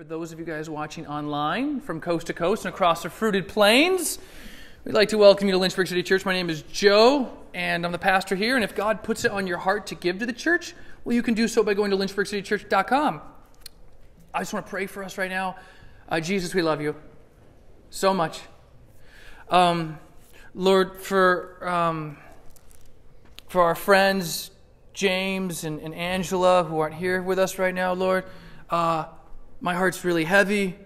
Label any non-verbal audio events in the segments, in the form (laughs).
For those of you guys watching online from coast to coast and across the fruited plains, we'd like to welcome you to Lynchburg City Church. My name is Joe, and I'm the pastor here. And if God puts it on your heart to give to the church, well, you can do so by going to lynchburgcitychurch.com. I just want to pray for us right now. Uh, Jesus, we love you so much. Um, Lord, for, um, for our friends, James and, and, Angela, who aren't here with us right now, Lord, uh, my heart's really heavy.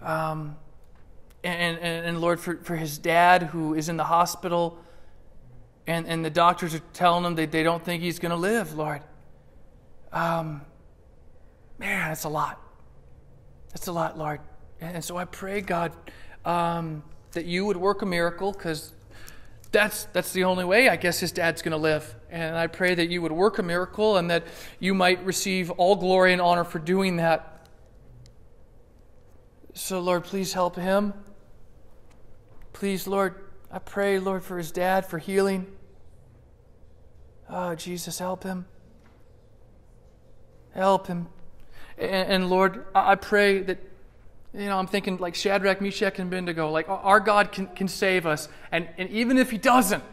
Um, and, and, and, Lord, for, for his dad who is in the hospital, and, and the doctors are telling him that they don't think he's going to live, Lord. Um, man, that's a lot. That's a lot, Lord. And so I pray, God, um, that you would work a miracle because that's, that's the only way I guess his dad's going to live. And I pray that you would work a miracle and that you might receive all glory and honor for doing that. So, Lord, please help him. Please, Lord, I pray, Lord, for his dad, for healing. Oh, Jesus, help him. Help him. And, and Lord, I pray that you know, I'm thinking like Shadrach, Meshach, and Abednego, like our God can, can save us. And, and even if He doesn't,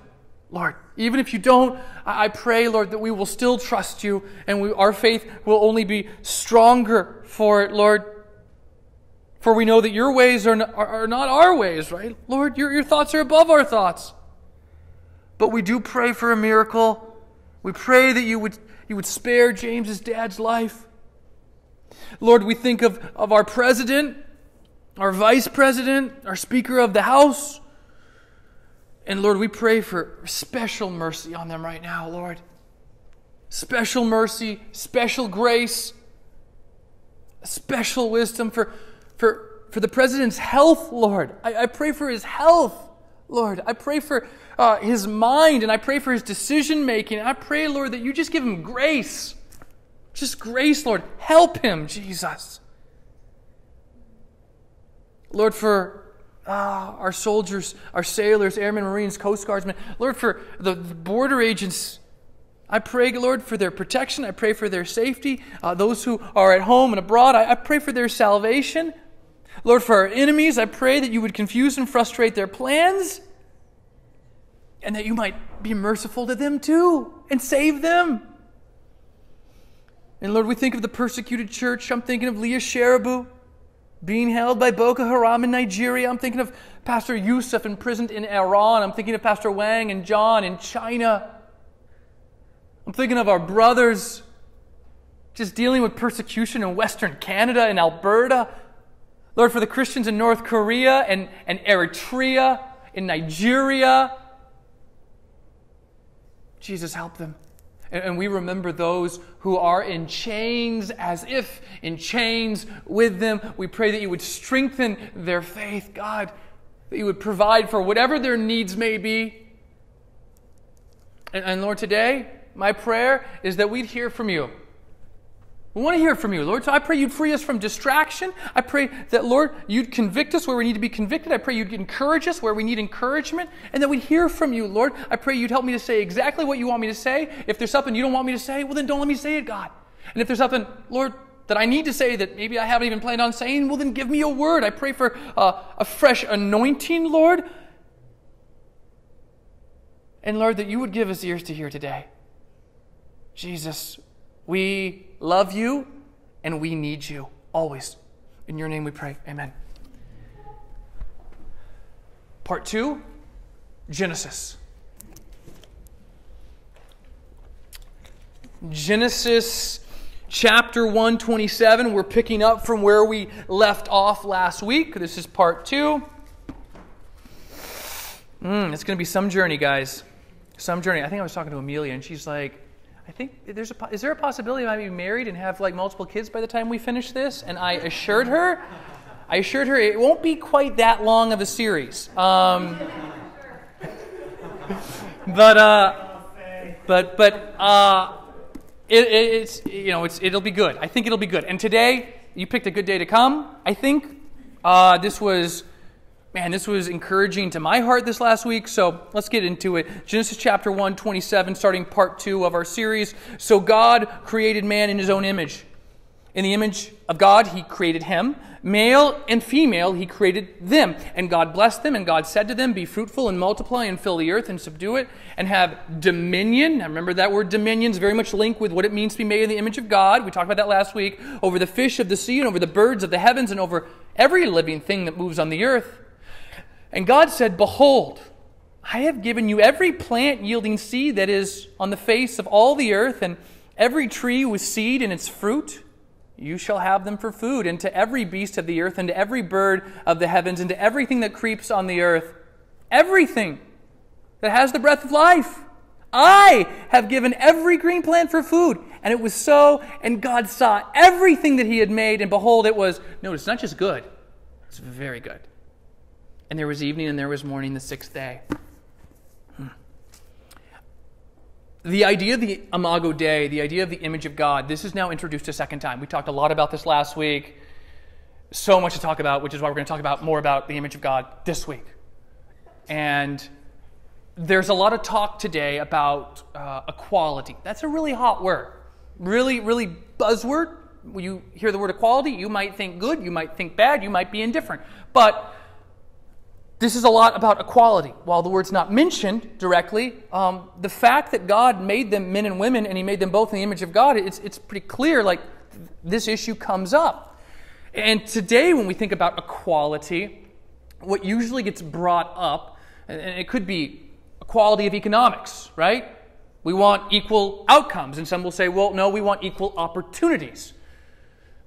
Lord, even if you don't, I pray, Lord, that we will still trust you and we, our faith will only be stronger for it, Lord. For we know that your ways are not, are not our ways, right? Lord, your, your thoughts are above our thoughts. But we do pray for a miracle. We pray that you would, you would spare James's dad's life. Lord, we think of, of our president our vice president, our Speaker of the House. And Lord, we pray for special mercy on them right now, Lord. Special mercy, special grace, special wisdom for, for, for the president's health, Lord. I, I pray for his health, Lord. I pray for uh, his mind and I pray for his decision making. I pray, Lord, that you just give him grace. Just grace, Lord. Help him, Jesus. Lord, for uh, our soldiers, our sailors, airmen, marines, coast guardsmen, Lord, for the border agents, I pray, Lord, for their protection. I pray for their safety. Uh, those who are at home and abroad, I, I pray for their salvation. Lord, for our enemies, I pray that you would confuse and frustrate their plans and that you might be merciful to them too and save them. And Lord, we think of the persecuted church. I'm thinking of Leah Sharibu being held by Boko Haram in Nigeria. I'm thinking of Pastor Yusuf imprisoned in Iran. I'm thinking of Pastor Wang and John in China. I'm thinking of our brothers just dealing with persecution in Western Canada and Alberta. Lord, for the Christians in North Korea and, and Eritrea, in Nigeria. Jesus, help them. And we remember those who are in chains as if in chains with them. We pray that you would strengthen their faith, God, that you would provide for whatever their needs may be. And, and Lord, today, my prayer is that we'd hear from you. We want to hear from you, Lord. So I pray you'd free us from distraction. I pray that, Lord, you'd convict us where we need to be convicted. I pray you'd encourage us where we need encouragement, and that we'd hear from you, Lord. I pray you'd help me to say exactly what you want me to say. If there's something you don't want me to say, well, then don't let me say it, God. And if there's something, Lord, that I need to say that maybe I haven't even planned on saying, well, then give me a word. I pray for uh, a fresh anointing, Lord. And Lord, that you would give us ears to hear today. Jesus, we love you and we need you always. In your name we pray. Amen. Part two Genesis. Genesis chapter 127. We're picking up from where we left off last week. This is part two. Mm, it's going to be some journey, guys. Some journey. I think I was talking to Amelia, and she's like, I think there's a is there a possibility I might be married and have like multiple kids by the time we finish this? And I assured her, I assured her it won't be quite that long of a series. Um, but uh, but but uh, it, it's you know it's it'll be good. I think it'll be good. And today you picked a good day to come. I think uh, this was Man, this was encouraging to my heart this last week, so let's get into it. Genesis chapter 1, 27, starting part 2 of our series. So God created man in his own image. In the image of God, he created him. Male and female, he created them. And God blessed them, and God said to them, Be fruitful and multiply and fill the earth and subdue it and have dominion. Now remember that word dominion is very much linked with what it means to be made in the image of God. We talked about that last week. Over the fish of the sea and over the birds of the heavens and over every living thing that moves on the earth. And God said, Behold, I have given you every plant yielding seed that is on the face of all the earth, and every tree with seed in its fruit. You shall have them for food, and to every beast of the earth, and to every bird of the heavens, and to everything that creeps on the earth. Everything that has the breath of life. I have given every green plant for food. And it was so, and God saw everything that He had made, and behold, it was, notice, not just good, it's very good. And there was evening, and there was morning the sixth day. The idea of the Imago Dei, the idea of the image of God, this is now introduced a second time. We talked a lot about this last week. So much to talk about, which is why we're going to talk about more about the image of God this week. And there's a lot of talk today about uh, equality. That's a really hot word, really, really buzzword. When you hear the word equality, you might think good, you might think bad, you might be indifferent. But this is a lot about equality. While the word's not mentioned directly, um, the fact that God made them men and women and He made them both in the image of God, it's, it's pretty clear like this issue comes up. And today, when we think about equality, what usually gets brought up, and it could be equality of economics, right? We want equal outcomes. And some will say, well, no, we want equal opportunities.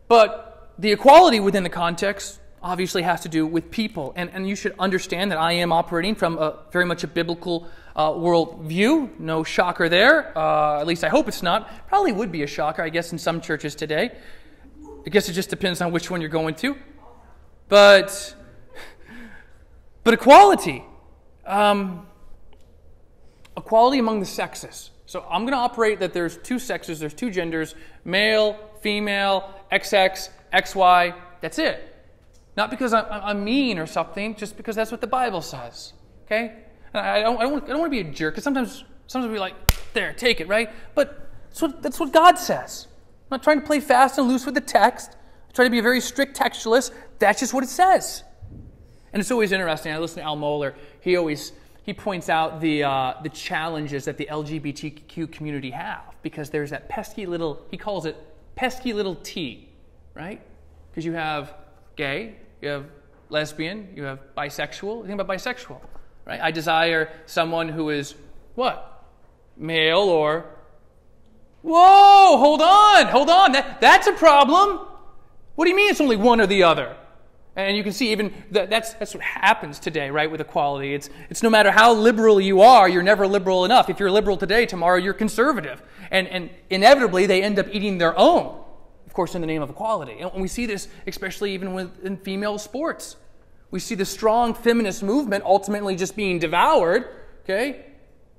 But the equality within the context obviously has to do with people. And, and you should understand that I am operating from a, very much a biblical uh, world view. No shocker there. Uh, at least I hope it's not. Probably would be a shocker, I guess, in some churches today. I guess it just depends on which one you're going to. But, (laughs) but equality. Um, equality among the sexes. So I'm going to operate that there's two sexes, there's two genders male, female, XX, XY. That's it. Not because I'm, mean or something, just because that's what the Bible says. Okay? I don't, I don't, I don't want to be a jerk because sometimes, sometimes we like, there, take it, right? But that's what, that's what God says. I'm not trying to play fast and loose with the text. I try to be a very strict textualist. That's just what it says. And it's always interesting. I listen to Al Mohler. He always he points out the, uh, the challenges that the LGBTQ community have because there's that pesky little, he calls it pesky little t, right? Because you have gay, you have lesbian, you have bisexual. Think about bisexual, right? I desire someone who is what? Male or. Whoa, hold on, hold on. That, that's a problem. What do you mean it's only one or the other? And you can see even that that's, that's what happens today, right, with equality. It's, it's no matter how liberal you are, you're never liberal enough. If you're liberal today, tomorrow you're conservative. And, and inevitably, they end up eating their own course, in the name of equality. And we see this especially even within female sports. We see the strong feminist movement ultimately just being devoured, okay,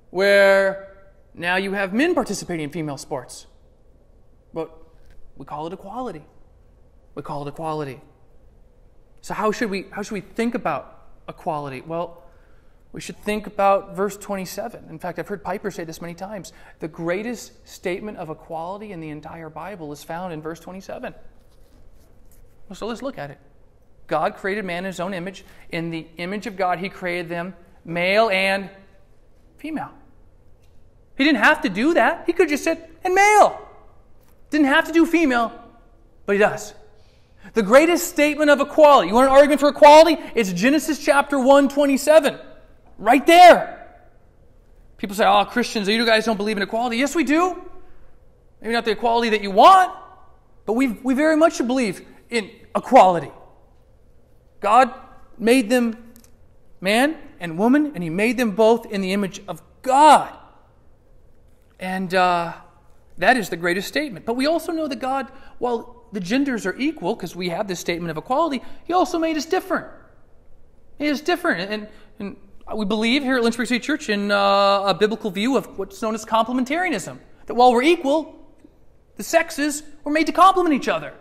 where now you have men participating in female sports. But we call it equality. We call it equality. So how should we how should we think about equality? Well, we should think about verse 27. In fact, I've heard Piper say this many times. The greatest statement of equality in the entire Bible is found in verse 27. So let's look at it. God created man in his own image. In the image of God, he created them male and female. He didn't have to do that. He could just said, and male. Didn't have to do female, but he does. The greatest statement of equality. You want an argument for equality? It's Genesis chapter 1, 27. Right there. People say, oh, Christians, you guys don't believe in equality. Yes, we do. Maybe not the equality that you want, but we, we very much believe in equality. God made them man and woman, and He made them both in the image of God. And uh, that is the greatest statement. But we also know that God, while the genders are equal, because we have this statement of equality, He also made us different. He is different. And, and we believe here at Lynchburg City Church in uh, a biblical view of what's known as complementarianism. That while we're equal, the sexes were made to complement each other.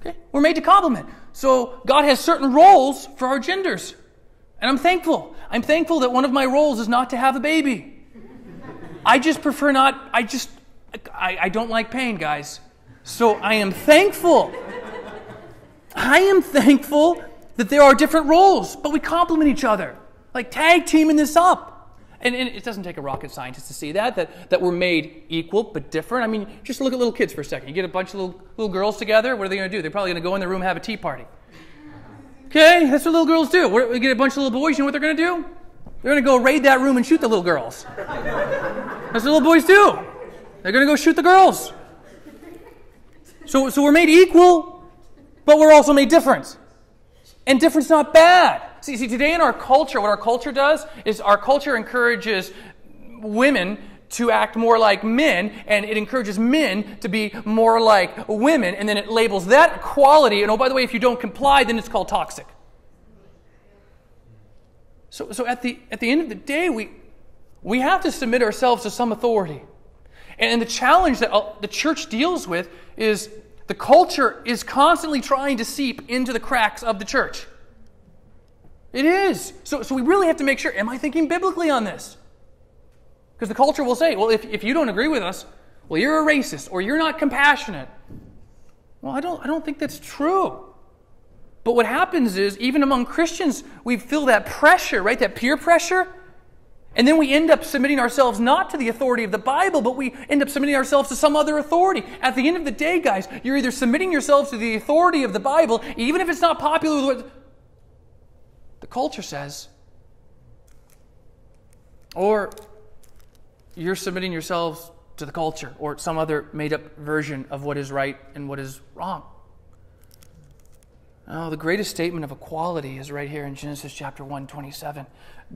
Okay? We're made to complement. So God has certain roles for our genders. And I'm thankful. I'm thankful that one of my roles is not to have a baby. I just prefer not, I just, I, I don't like pain, guys. So I am thankful. I am thankful that there are different roles, but we complement each other. Like tag teaming this up. And, and, it doesn't take a rocket scientist to see that, that, that we're made equal but different. I mean, just look at little kids for a second. You get a bunch of little, little girls together, what are they going to do? They're probably going to go in their room and have a tea party. Okay, that's what little girls do. We get a bunch of little boys, you know what they're going to do? They're going to go raid that room and shoot the little girls. That's what little boys do. They're going to go shoot the girls. So, so we're made equal, but we're also made different. And different's not bad. See, see, today in our culture, what our culture does is our culture encourages women to act more like men, and it encourages men to be more like women, and then it labels that quality, and oh, by the way, if you don't comply, then it's called toxic. So, so at, the, at the end of the day, we, we have to submit ourselves to some authority. And the challenge that uh, the church deals with is the culture is constantly trying to seep into the cracks of the church. It is. So, so we really have to make sure am I thinking biblically on this? Because the culture will say, well, if, if you don't agree with us, well, you're a racist or you're not compassionate. Well, I don't, I don't think that's true. But what happens is, even among Christians, we feel that pressure, right? That peer pressure. And then we end up submitting ourselves not to the authority of the Bible, but we end up submitting ourselves to some other authority. At the end of the day, guys, you're either submitting yourselves to the authority of the Bible, even if it's not popular with what culture says, or you're submitting yourselves to the culture or some other made up version of what is right and what is wrong. Oh, the greatest statement of equality is right here in Genesis chapter 1, 27.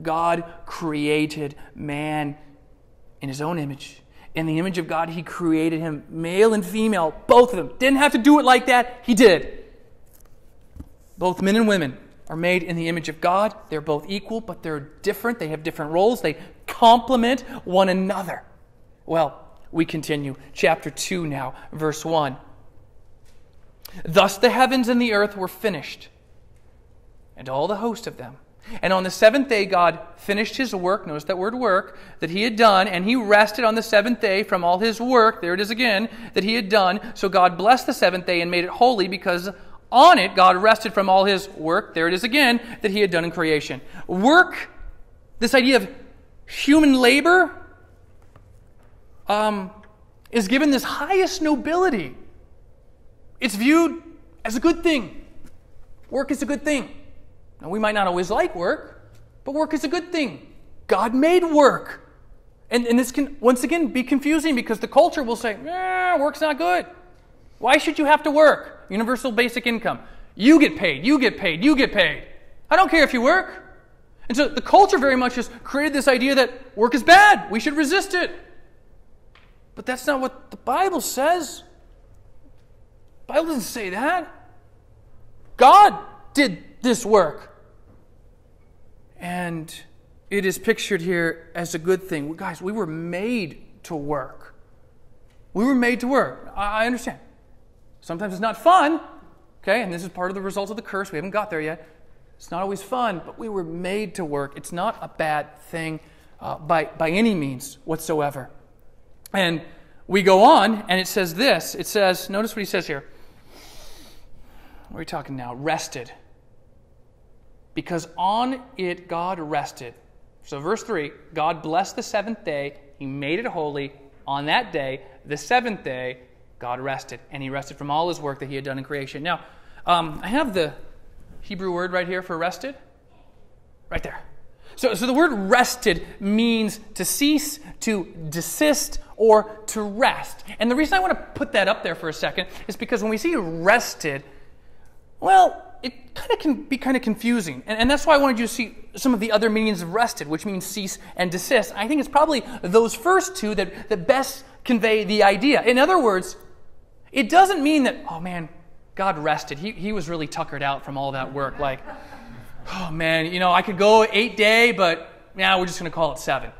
God created man in his own image. In the image of God, he created him, male and female, both of them. Didn't have to do it like that, he did. Both men and women are made in the image of God. They're both equal, but they're different. They have different roles. They complement one another. Well, we continue. Chapter 2 now, verse 1. Thus the heavens and the earth were finished, and all the host of them. And on the seventh day, God finished his work. Notice that word work that he had done, and he rested on the seventh day from all his work. There it is again, that he had done. So God blessed the seventh day and made it holy because on it God rested from all his work. There it is again, that he had done in creation. Work, this idea of human labor, um, is given this highest nobility it's viewed as a good thing. Work is a good thing. Now, we might not always like work, but work is a good thing. God made work. And, and this can, once again, be confusing because the culture will say, eh, work's not good. Why should you have to work? Universal basic income. You get paid, you get paid, you get paid. I don't care if you work. And so the culture very much has created this idea that work is bad. We should resist it. But that's not what the Bible says. Bible doesn't say that. God did this work. And it is pictured here as a good thing. Guys, we were made to work. We were made to work. I understand. Sometimes it's not fun, okay? And this is part of the result of the curse. We haven't got there yet. It's not always fun, but we were made to work. It's not a bad thing uh, by, by any means whatsoever. And we go on, and it says this. It says, notice what he says here. What are we talking now? Rested. Because on it God rested. So, verse 3 God blessed the seventh day, He made it holy. On that day, the seventh day, God rested. And He rested from all His work that He had done in creation. Now, um, I have the Hebrew word right here for rested. Right there. So, so the word rested means to cease, to desist, or to rest. And the reason I want to put that up there for a second is because when we see rested, well, it kind of can be kind of confusing. And, and, that's why I wanted you to see some of the other meanings of rested, which means cease and desist. I think it's probably those first two that, that best convey the idea. In other words, it doesn't mean that, oh man, God rested. He, he was really tuckered out from all that work. Like, oh man, you know, I could go eight day, but now we're just going to call it seven.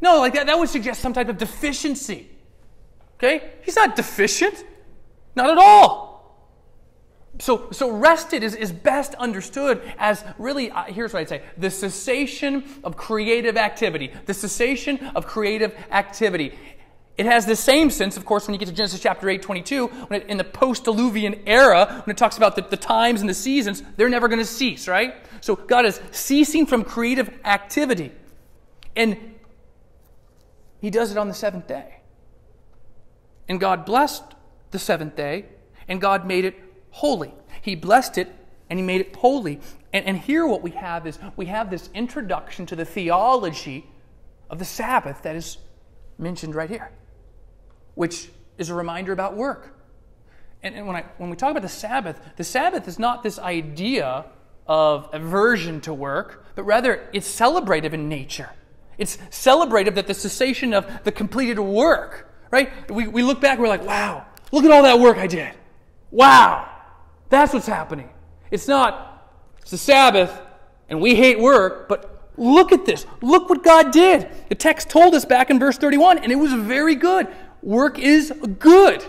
No, like that, that would suggest some type of deficiency. Okay? He's not deficient. Not at all. So, so rested is, is best understood as really, uh, here's what I'd say the cessation of creative activity. The cessation of creative activity. It has the same sense, of course, when you get to Genesis chapter 8, 22, when it, in the post-diluvian era, when it talks about the, the times and the seasons, they're never going to cease, right? So God is ceasing from creative activity. And he does it on the seventh day. And God blessed the seventh day, and God made it holy. He blessed it, and he made it holy. And, and here what we have is we have this introduction to the theology of the Sabbath that is mentioned right here, which is a reminder about work. And, and when, I, when we talk about the Sabbath, the Sabbath is not this idea of aversion to work, but rather it's celebrative in nature. It's celebrative that the cessation of the completed work, right? We, we look back, we're like, wow, look at all that work I did. Wow, that's what's happening. It's not, it's the Sabbath, and we hate work, but look at this. Look what God did. The text told us back in verse 31, and it was very good. Work is good.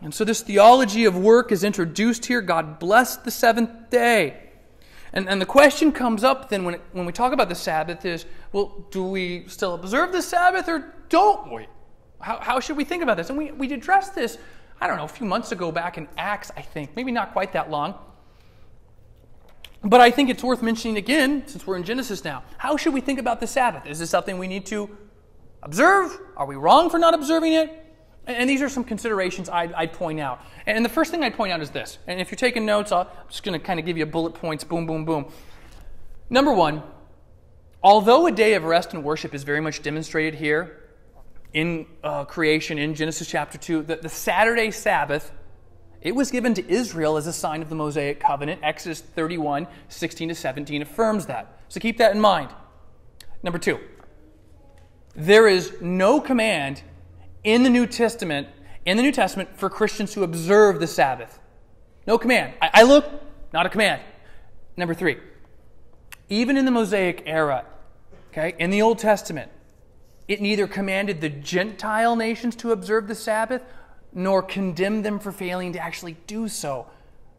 And so this theology of work is introduced here. God blessed the seventh day. And, and the question comes up then when, it, when we talk about the Sabbath is well, do we still observe the Sabbath or don't we? How, how should we think about this? And we, we addressed this, I don't know, a few months ago back in Acts, I think. Maybe not quite that long. But I think it's worth mentioning again, since we're in Genesis now. How should we think about the Sabbath? Is this something we need to observe? Are we wrong for not observing it? And these are some considerations I'd, I'd, point out. And the first thing I'd point out is this. And if you're taking notes, i am just going to kind of give you bullet points boom, boom, boom. Number one, although a day of rest and worship is very much demonstrated here in uh, creation, in Genesis chapter 2, that the Saturday Sabbath, it was given to Israel as a sign of the Mosaic covenant. Exodus 31, 16 to 17 affirms that. So keep that in mind. Number two, there is no command in the New Testament, in the New Testament, for Christians to observe the Sabbath. No command. I, I look, not a command. Number three, even in the Mosaic era, okay, in the Old Testament, it neither commanded the Gentile nations to observe the Sabbath nor condemned them for failing to actually do so,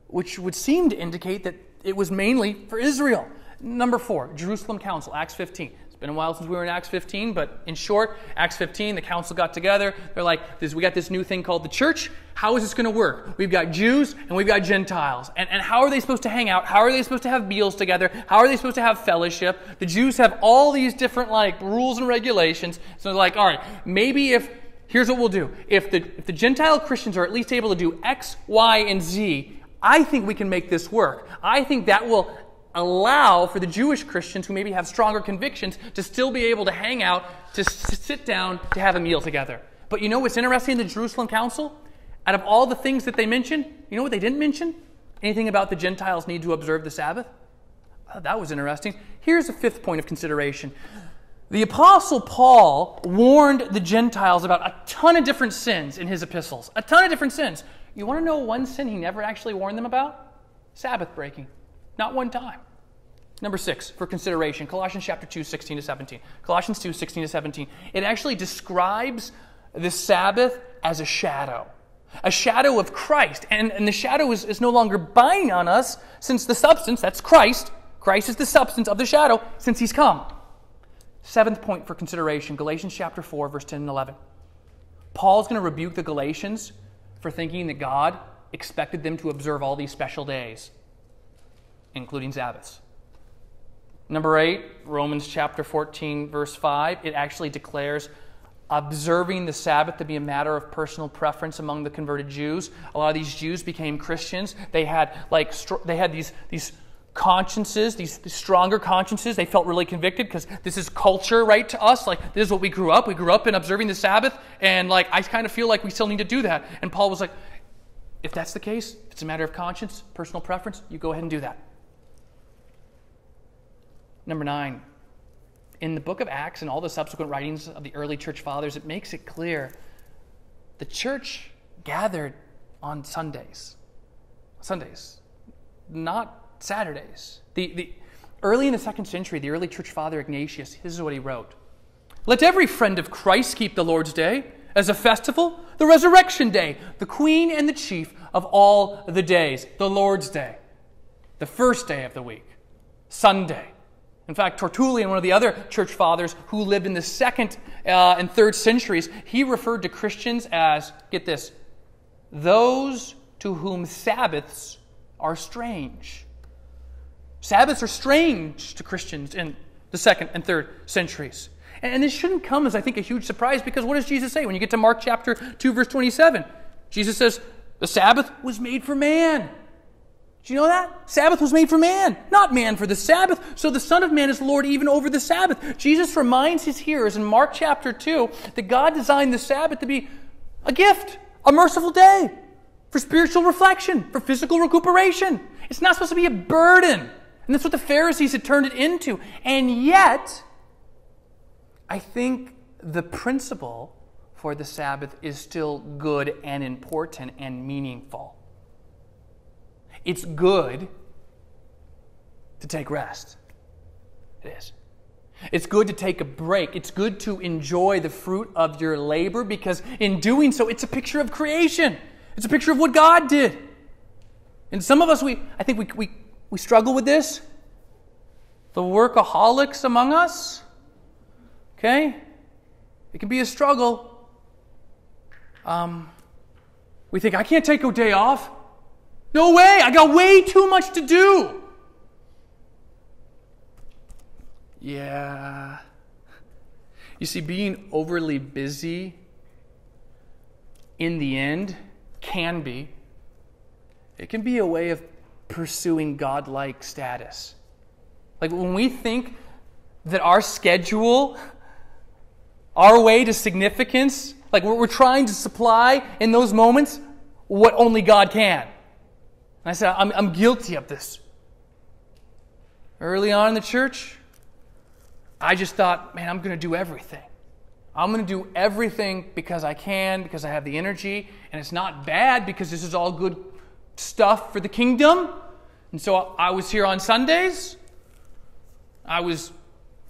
which would seem to indicate that it was mainly for Israel. Number four, Jerusalem Council, Acts 15 been a while since we were in Acts 15, but in short, Acts 15, the council got together. They're like, this, we got this new thing called the church. How is this going to work? We've got Jews and we've got Gentiles. And, and how are they supposed to hang out? How are they supposed to have meals together? How are they supposed to have fellowship? The Jews have all these different like rules and regulations. So they're like, all right, maybe if here's what we'll do. If the if the Gentile Christians are at least able to do X, Y, and Z, I think we can make this work. I think that will allow for the Jewish Christians who maybe have stronger convictions to still be able to hang out, to sit down, to have a meal together. But you know what's interesting in the Jerusalem Council? Out of all the things that they mentioned, you know what they didn't mention? Anything about the Gentiles need to observe the Sabbath? Oh, that was interesting. Here's a fifth point of consideration. The Apostle Paul warned the Gentiles about a ton of different sins in his epistles. A ton of different sins. You want to know one sin he never actually warned them about? Sabbath breaking. Not one time. Number six, for consideration, Colossians chapter 2, 16 to 17. Colossians 2, 16 to 17. It actually describes the Sabbath as a shadow, a shadow of Christ. And, and the shadow is, is no longer binding on us since the substance, that's Christ, Christ is the substance of the shadow since he's come. Seventh point for consideration, Galatians chapter 4, verse 10 and 11. Paul's going to rebuke the Galatians for thinking that God expected them to observe all these special days including Sabbaths. Number eight, Romans chapter 14, verse 5, it actually declares observing the Sabbath to be a matter of personal preference among the converted Jews. A lot of these Jews became Christians. They had like they had these these consciences, these, these stronger consciences. They felt really convicted because this is culture, right, to us. Like this is what we grew up. We grew up in observing the Sabbath, and like I kind of feel like we still need to do that. And Paul was like, if that's the case, if it's a matter of conscience, personal preference, you go ahead and do that. Number nine, in the book of Acts and all the subsequent writings of the early church fathers, it makes it clear the church gathered on Sundays. Sundays, not Saturdays. The, the, early in the second century, the early church father Ignatius, this is what he wrote Let every friend of Christ keep the Lord's day as a festival, the resurrection day, the queen and the chief of all the days, the Lord's day, the first day of the week, Sunday. In fact, Tertullian, one of the other church fathers who lived in the second uh, and third centuries, he referred to Christians as, get this, those to whom Sabbaths are strange. Sabbaths are strange to Christians in the second and third centuries. And this shouldn't come as, I think, a huge surprise because what does Jesus say when you get to Mark chapter 2, verse 27? Jesus says, The Sabbath was made for man. Do you know that? Sabbath was made for man, not man for the Sabbath. So the Son of Man is Lord even over the Sabbath. Jesus reminds his hearers in Mark chapter 2 that God designed the Sabbath to be a gift, a merciful day for spiritual reflection, for physical recuperation. It's not supposed to be a burden. And that's what the Pharisees had turned it into. And yet, I think the principle for the Sabbath is still good and important and meaningful. It's good to take rest. It is. It's good to take a break. It's good to enjoy the fruit of your labor because in doing so, it's a picture of creation. It's a picture of what God did. And some of us, we, I think we, we, we struggle with this. The workaholics among us, okay? It can be a struggle. Um, we think, I can't take a day off. No way, I got way too much to do. Yeah. You see, being overly busy in the end can be, it can be a way of pursuing godlike status. Like when we think that our schedule, our way to significance, like we're, trying to supply in those moments what only God can. And I said, I'm, I'm guilty of this. Early on in the church, I just thought, man, I'm going to do everything. I'm going to do everything because I can, because I have the energy, and it's not bad because this is all good stuff for the kingdom. And so I was here on Sundays. I was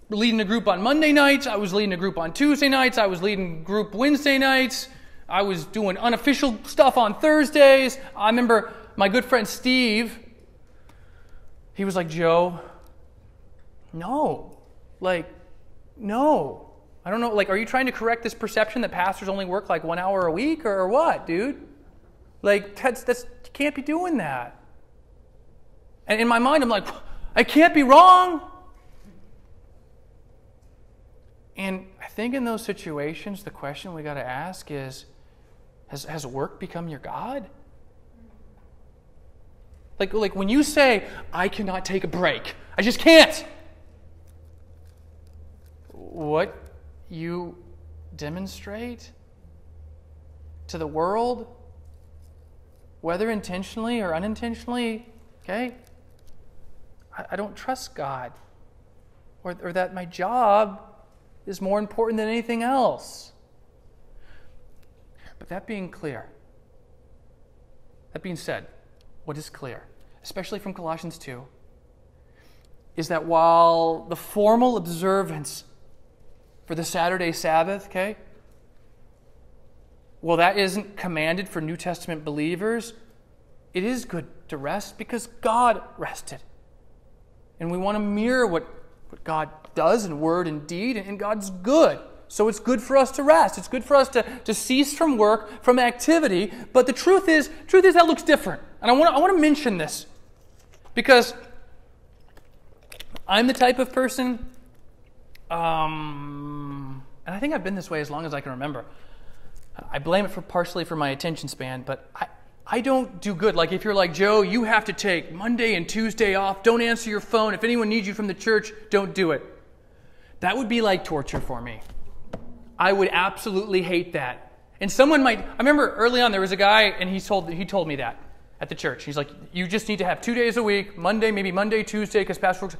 leading a group on Monday nights. I was leading a group on Tuesday nights. I was leading group Wednesday nights. I was doing unofficial stuff on Thursdays. I remember my good friend Steve, he was like, Joe, no. Like, no. I don't know, like, are you trying to correct this perception that pastors only work like one hour a week or, what, dude? Like, that's, that's, you can't be doing that. And in my mind, I'm like, I can't be wrong. And I think in those situations, the question we got to ask is has, has work become your God? Like, like when you say, I cannot take a break, I just can't. What you demonstrate to the world, whether intentionally or unintentionally, okay? I, I don't trust God. Or, or that my job is more important than anything else. But that being clear, that being said, what is clear, especially from Colossians 2, is that while the formal observance for the Saturday Sabbath, okay? Well, that isn't commanded for New Testament believers. It is good to rest because God rested. And we want to mirror what, what God does in word and deed, and God's good. So it's good for us to rest. It's good for us to, to cease from work, from activity. But the truth is, truth is that looks different. And I want to, I want to mention this because I'm the type of person um, and I think I've been this way as long as I can remember. I blame it for partially for my attention span, but I, I don't do good. Like if you're like, Joe, you have to take Monday and Tuesday off. Don't answer your phone. If anyone needs you from the church, don't do it. That would be like torture for me. I would absolutely hate that. And someone might, I remember early on there was a guy and he told, he told me that at the church. He's like, you just need to have two days a week, Monday, maybe Monday, Tuesday, because Pastor works.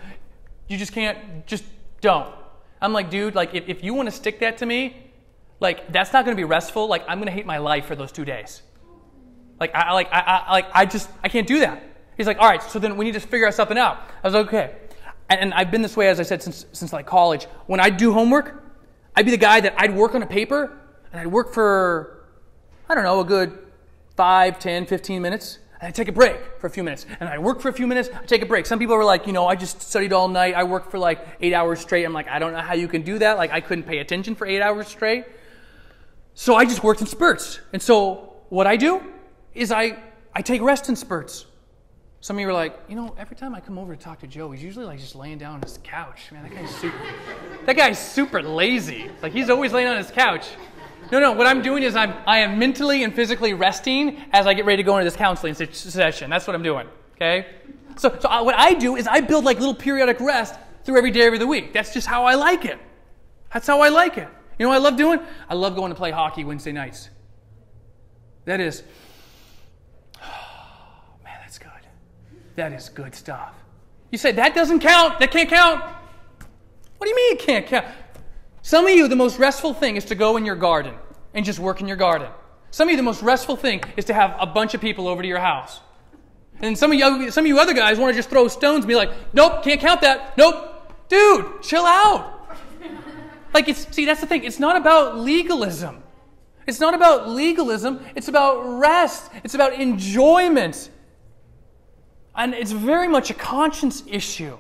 You just can't, just don't. I'm like, dude, like if, if you want to stick that to me, like that's not going to be restful. Like I'm going to hate my life for those two days. Like I like I, I like I just I can't do that. He's like, all right, so then we need to figure out something out. I was like, okay. And, and I've been this way, as I said, since since like college. When I do homework, I'd be the guy that I'd work on a paper and I'd work for I don't know a good 5, 10, 15 minutes. I take a break for a few minutes. And I work for a few minutes, I take a break. Some people were like, you know, I just studied all night. I worked for like eight hours straight. I'm like, I don't know how you can do that. Like, I couldn't pay attention for eight hours straight. So I just worked in spurts. And so what I do is I, I take rest in spurts. Some of you are like, you know, every time I come over to talk to Joe, he's usually like just laying down on his couch. Man, that guy's super, that guy's super lazy. Like he's always laying on his couch. No, no, what I'm doing is I'm, I am mentally and physically resting as I get ready to go into this counseling session. That's what I'm doing, okay? So, so I, what I do is I build like little periodic rest through every day of the week. That's just how I like it. That's how I like it. You know what I love doing? I love going to play hockey Wednesday nights. That is, oh, (sighs) man, that's good. That is good stuff. You say, that doesn't count. That can't count. What do you mean it can't count? Some of you, the most restful thing is to go in your garden and just work in your garden. Some of you, the most restful thing is to have a bunch of people over to your house. And some of you, some of you other guys want to just throw stones and be like, nope, can't count that. Nope. Dude, chill out. Like, it's, see, that's the thing. It's not about legalism. It's not about legalism. It's about rest. It's about enjoyment. And it's very much a conscience issue.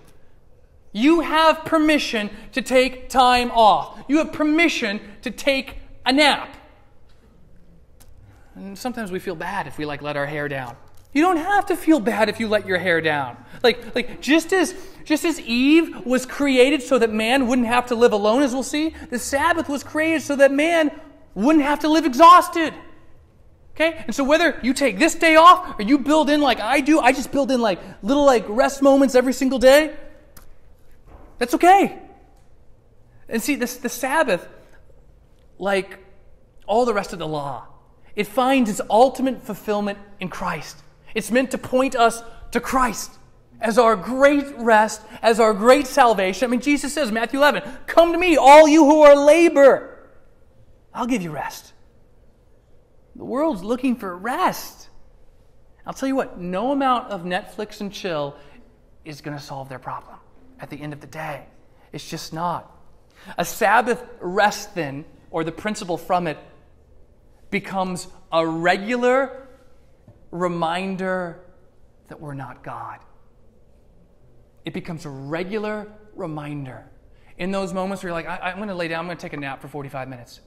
You have permission to take time off. You have permission to take a nap. And sometimes we feel bad if we like let our hair down. You don't have to feel bad if you let your hair down. Like, like just as just as Eve was created so that man wouldn't have to live alone, as we'll see, the Sabbath was created so that man wouldn't have to live exhausted. Okay? And so whether you take this day off or you build in like I do, I just build in like little like rest moments every single day. That's okay. And see, this the Sabbath, like all the rest of the law, it finds its ultimate fulfillment in Christ. It's meant to point us to Christ as our great rest, as our great salvation. I mean, Jesus says, Matthew 11, Come to me, all you who are labor. I'll give you rest. The world's looking for rest. I'll tell you what, no amount of Netflix and chill is going to solve their problem at the end of the day. It's just not. A Sabbath rest, then, or the principle from it, becomes a regular reminder that we're not God. It becomes a regular reminder. In those moments where you're like, I, am going to lay down, I'm going to take a nap for 45 minutes.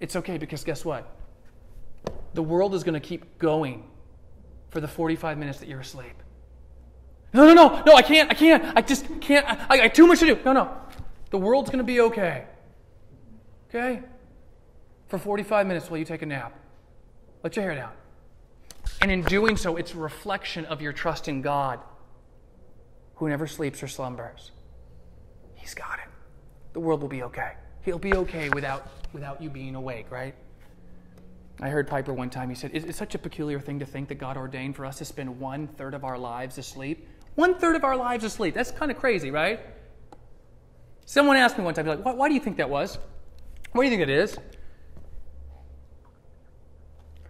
It's okay because guess what? The world is going to keep going for the 45 minutes that you're asleep. No, no, no, no, I can't, I can't, I just can't, I, I too much to do. No, no. The world's going to be okay. Okay? For 45 minutes while you take a nap. Let your hair down. And in doing so, it's a reflection of your trust in God, who never sleeps or slumbers. He's got it. The world will be okay. He'll be okay without, without you being awake, right? I heard Piper one time, he said, It's such a peculiar thing to think that God ordained for us to spend one third of our lives asleep. One third of our lives asleep. That's kind of crazy, right? Someone asked me one time, like, why, why do you think that was? What do you think it is?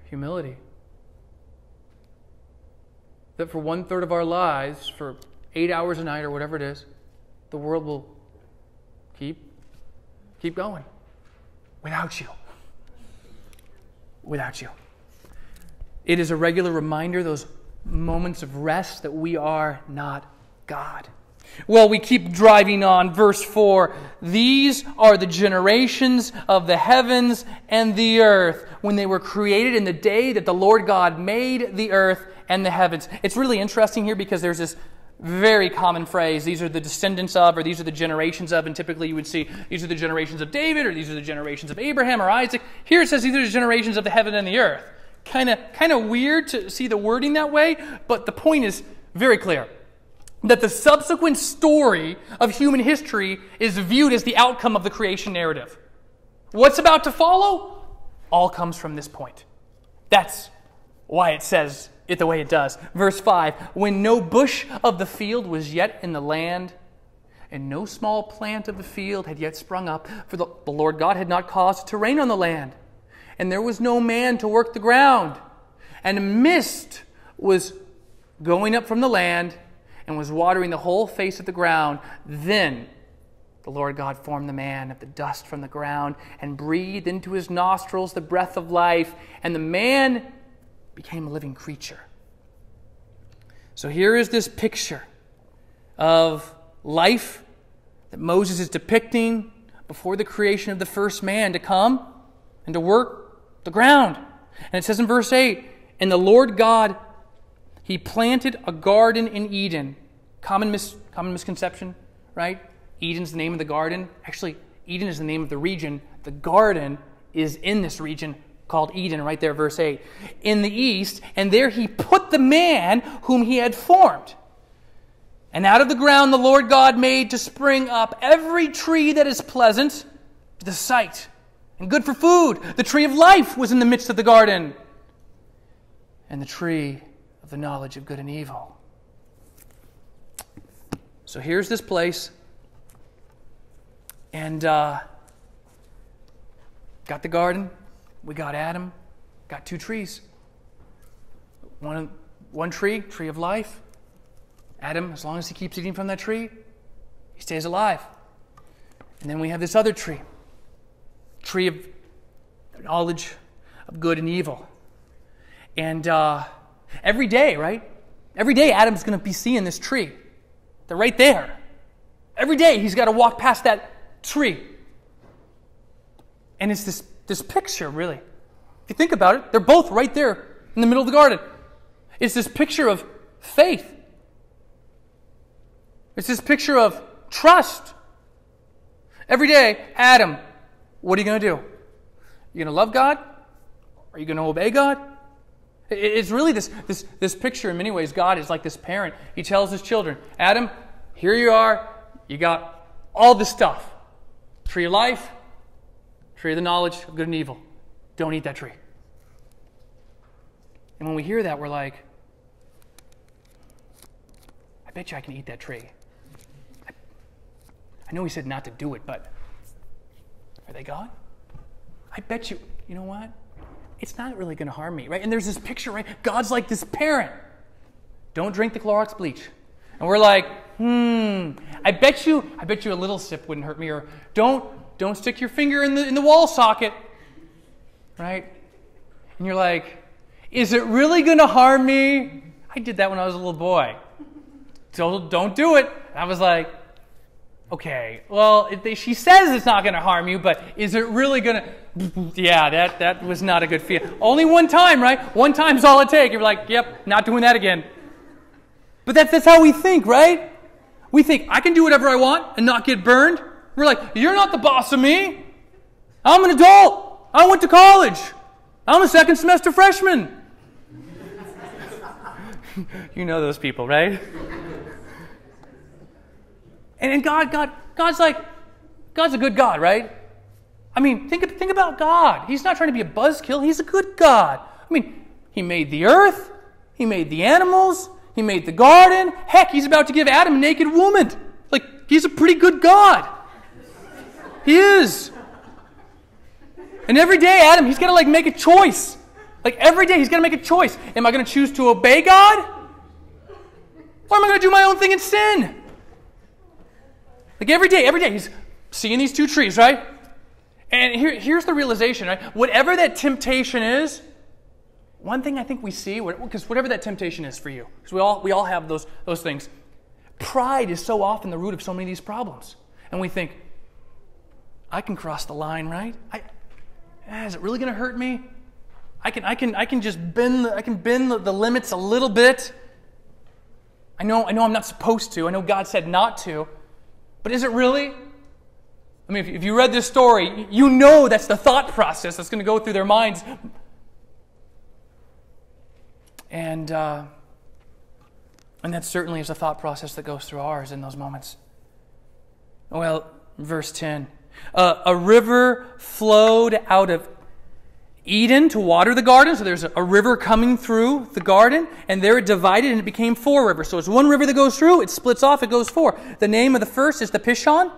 Humility that for one third of our lives, for eight hours a night or whatever it is, the world will keep keep going without you. Without you. It is a regular reminder, those moments of rest, that we are not God. Well, we keep driving on. Verse 4 These are the generations of the heavens and the earth when they were created in the day that the Lord God made the earth and the heavens. It's really interesting here because there's this very common phrase these are the descendants of, or these are the generations of, and typically you would see these are the generations of David, or these are the generations of Abraham or Isaac. Here it says these are the generations of the heaven and the earth. Kind of kind of weird to see the wording that way, but the point is very clear that the subsequent story of human history is viewed as the outcome of the creation narrative. What's about to follow all comes from this point. That's why it says it the way it does. Verse 5 When no bush of the field was yet in the land, and no small plant of the field had yet sprung up, for the, the Lord God had not caused to rain on the land, and there was no man to work the ground, and a mist was going up from the land and was watering the whole face of the ground, then the Lord God formed the man of the dust from the ground and breathed into his nostrils the breath of life, and the man became a living creature. So here is this picture of life that Moses is depicting before the creation of the first man to come and to work the ground. And it says in verse 8, And the Lord God, he planted a garden in Eden. Common, mis- common misconception, right? Eden's the name of the garden. Actually, Eden is the name of the region. The garden is in this region called Eden, right there, verse 8. In the east, and there he put the man whom he had formed. And out of the ground the Lord God made to spring up every tree that is pleasant to the sight and good for food. The tree of life was in the midst of the garden, and the tree of the knowledge of good and evil. So here's this place, and uh, got the garden. We got Adam, got two trees. One, one tree, tree of life. Adam, as long as he keeps eating from that tree, he stays alive. And then we have this other tree, tree of knowledge of good and evil. And uh, every day, right? Every day, Adam's going to be seeing this tree. They're right there. Every day, he's got to walk past that tree. And it's this, this picture, really. If you think about it, they're both right there in the middle of the garden. It's this picture of faith. It's this picture of trust. Every day, Adam, what are you going to do? You going to love God? Are you going to obey God? It's really this, this, this picture, in many ways, God is like this parent. He tells his children, Adam, here you are. You got all this stuff tree of life, tree of the knowledge of good and evil. Don't eat that tree. And when we hear that, we're like, I bet you I can eat that tree. I know he said not to do it, but are they God? I bet you, you know what? It's not really going to harm me, right? And there's this picture, right? God's like this parent. Don't drink the Clorox bleach. And we're like, hmm, I bet you, I bet you a little sip wouldn't hurt me. Or don't, don't stick your finger in the, in the wall socket, right? And you're like, is it really going to harm me? I did that when I was a little boy. So don't do it. And I was like, okay, well, they, she says it's not going to harm you, but is it really going to? Yeah, that, that was not a good feel. Only one time, right? One time's all it takes. You're like, yep, not doing that again. But that's, that's how we think, right? We think, I can do whatever I want and not get burned. We're like, you're not the boss of me. I'm an adult. I went to college. I'm a second semester freshman. (laughs) you know those people, right? And, and God, God, God's like, God's a good God, right? I mean, think, think about God. He's not trying to be a buzzkill. He's a good God. I mean, He made the earth. He made the animals. He made the garden. Heck, He's about to give Adam a naked woman. Like, He's a pretty good God. He is. And every day, Adam, he's got to like make a choice. Like every day, he's got to make a choice. Am I going to choose to obey God? Or am I going to do my own thing and sin? Like every day, every day, he's seeing these two trees, right? And here, here's the realization, right? Whatever that temptation is, one thing I think we see, because whatever that temptation is for you, because we all, we all have those, those things, pride is so often the root of so many of these problems. And we think, I can cross the line, right? I, eh, is it really going to hurt me? I can, I can, I can just bend, the, I can bend the, the limits a little bit. I know, I know I'm not supposed to. I know God said not to. But is it really? I mean, if, you read this story, you know that's the thought process that's going to go through their minds. And, uh, and that certainly is a thought process that goes through ours in those moments. Well, verse 10 uh, a river flowed out of Eden to water the garden. So there's a river coming through the garden, and there it divided and it became four rivers. So it's one river that goes through, it splits off, it goes four. The name of the first is the Pishon.